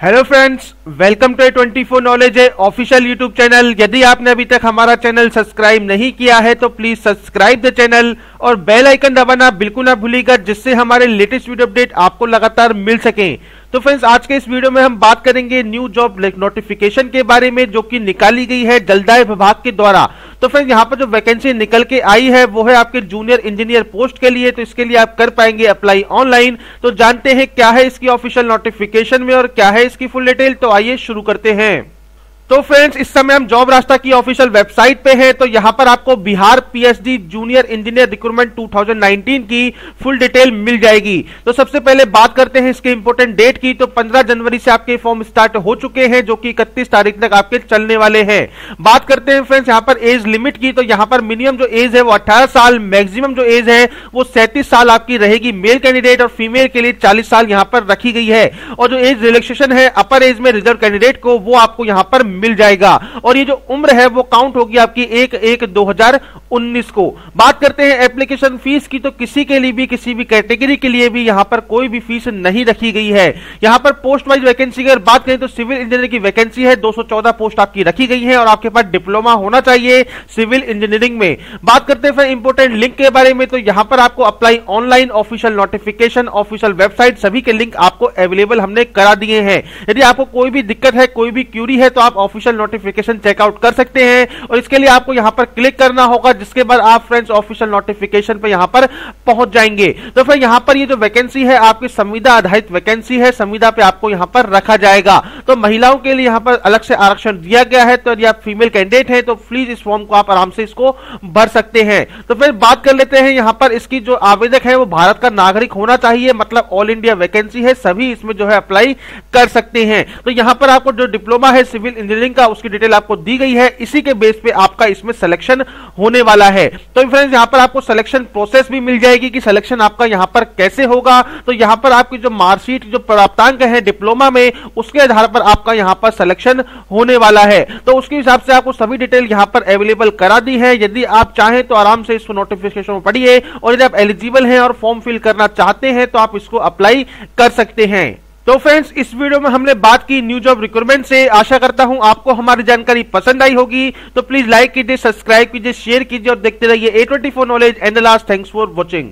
Hello friends welcome to twenty four knowledge है official YouTube channel यदि आपने अभी तक हमारा चैनल सब्सक्राइब नहीं किया है तो प्लीज़ सब्सक्राइब द चैनल और बेल आइकन दबाना बिल्कुल ना भूलिएगा जिससे हमारे लेटेस्ट वीडियो अपडेट आपको लगातार मिल सके। तो फ्रेंड्स आज के इस वीडियो में हम बात करेंगे न्यू जॉब नोटिफिकेशन के बारे में, जो कि निकाली गई है जलदाय विभाग के द्वारा। तो फ्रेंड यहाँ पर जो वैकेंसी निकल के आई है, वो है आपके जूनियर इंजीनियर पोस्ट के लिए तो इसके लिए आप कर पाएँगे अप्लाई ऑनलाइन तो जानते हैं क्या है इसकी ऑफिशियल नोटिफिकेशन में और क्या है इसकी फुल डिटेल तो आइए शुरू करते हैं। तो फ्रेंड्स, इस समय हम जॉब रास्ता की ऑफिशियल वेबसाइट पे हैं तो यहाँ पर आपको Bihar PHD junior engineer recruitment 2019 की फुल डिटेल मिल जाएगी। तो सबसे पहले बात करते हैं इसके इंपोर्टेंट डेट की तो 15 जनवरी से आपके फॉर्म स्टार्ट हो चुके हैं, जो कि इकतीस तारीख तक आपके चलने वाले हैं। बात करते हैं फ्रेंड्स, यहाँ पर एज लिमिट की तो यहाँ पर मिनिमम जो एज है वो अट्ठारह साल मैक्सिमम जो एज है वो सैंतीस साल आपकी रहेगी। मेल कैंडिडेट और फीमेल के लिए चालीस साल यहाँ पर रखी गई है। और जो एज रिलेक्सेशन है अपर एज में रिज़र्व कैंडिडेट को, वो आपको यहाँ पर मिल जाएगा। और ये जो उम्र है, वो काउंट होगी आपकी एक एक दो हज़ार उन्नीस को। बात करते हैं एप्लीकेशन फ़ीस की तो किसी के लिए भी, किसी भी कैटेगरी के लिए भी यहाँ पर कोई भी फ़ीस नहीं रखी गई है। यहाँ पर पोस्ट वाइज वैकेंसी अगर बात करें तो सिविल इंजीनियर की वैकेंसी है 214 पोस्ट आपकी रखी गई है, और आपके पास डिप्लोमा होना चाहिए सिविल इंजीनियरिंग में। बात करते हैं फिर इंपोर्टेंट लिंक के बारे में तो यहाँ पर आपको apply online official notification official website सभी के लिंक आपको अवेलेबल हमने करा दिए हैं। यदि आपको कोई भी दिक्कत है, कोई भी क्यूरी है तो आप ऑफिशियल नोटिफिकेशन चेकआउट कर सकते हैं और इसके लिए आपको यहाँ पर क्लिक करना होगा, जिसके बाद आप फ्रेंड्स ऑफिशियल नोटिफिकेशन पे यहाँ पर पहुँच जाएँगे। तो फिर यहाँ पर ये जो वैकेंसी है, आपकी संविदा आधारित वैकेंसी है, संविदा पे आपको यहाँ पर रखा जाएगा। तो महिलाओं के लिए यहाँ पर अलग से आरक्षण दिया गया है। तो यदि आप फीमेल कैंडिडेट है तो प्लीज़ इस फॉर्म को आप आराम से इसको भर सकते हैं। तो फिर बात कर लेते हैं यहाँ पर इसकी जो आवेदक है, वो भारत का नागरिक होना चाहिए मतलब ऑल इंडिया वैकेंसी है, सभी इसमें जो है अप्लाई कर सकते हैं। तो यहाँ पर आपको जो डिप्लोमा है सिविल इंजीनियरिंग का उसकी डिटेल आपको दी गई है, इसी के बेस पे आपका इसमें सिलेक्शन होने वाला है। तो फ्रेंड्स यहाँ पर आपको सिलेक्शन प्रोसेस भी मिल जाएगी कि सिलेक्शन आपका यहाँ पर कैसे होगा। तो यहाँ पर आपकी जो मार्कशीट जो प्राप्तांक है डिप्लोमा में, उसके आधार पर आपका यहाँ पर सिलेक्शन होने वाला है। तो उसके हिसाब से आपको सभी डिटेल यहाँ पर अवेलेबल करा दी है। यदि आप चाहें तो आराम से इसको नोटिफिकेशन में पढ़िए, और यदि आप एलिजिबल हैं और फॉर्म फिल करना चाहते हैं तो आप इसको अप्लाई कर सकते हैं। तो फ्रेंड्स इस वीडियो में हमने बात की न्यू जॉब रिक्रूटमेंट से। आशा करता हूँ आपको हमारी जानकारी पसंद आई होगी। तो प्लीज़ लाइक कीजिए सब्सक्राइब कीजिए शेयर कीजिए और देखते रहिए a twenty four knowledge and last thanks for watching